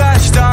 gastar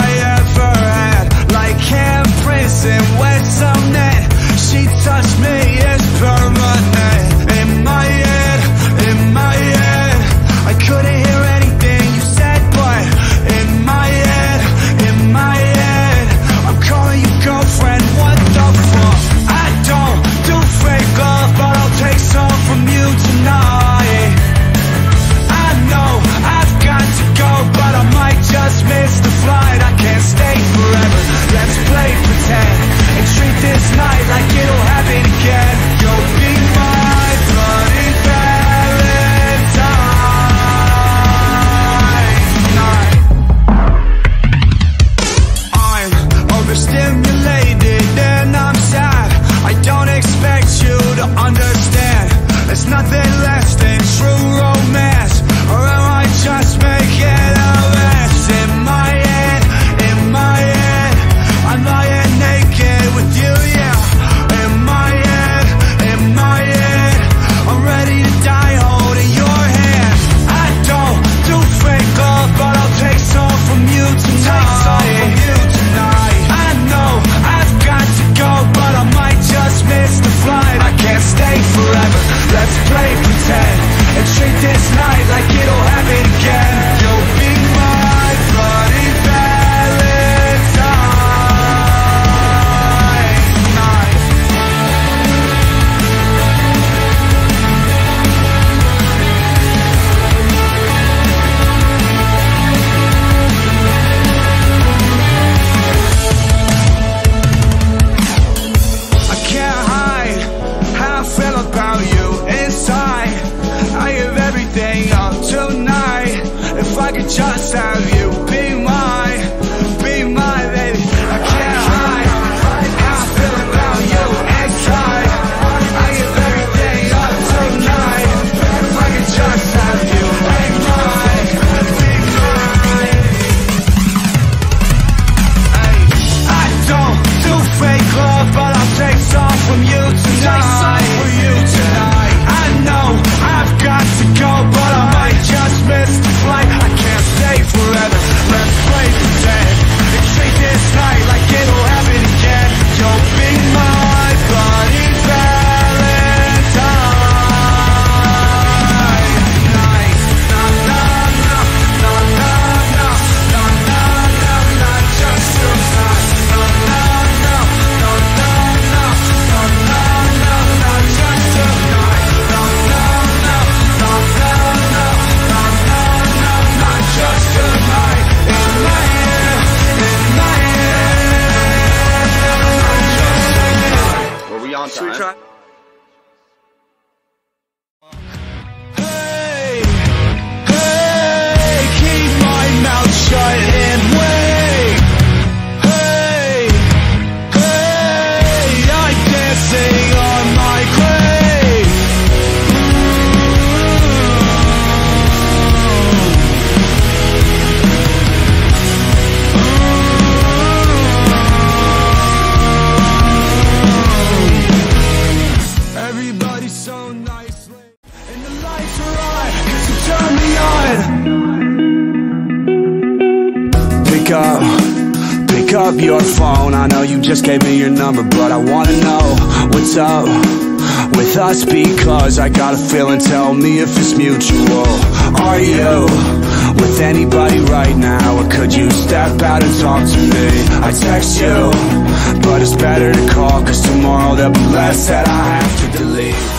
出去 Pick up, pick up your phone. I know you just gave me your number But I wanna know what's up with us Because I got a feeling, tell me if it's mutual. Are you with anybody right now? Or could you step out and talk to me? I text you, but it's better to call Cause tomorrow there'll be less that I have to delete.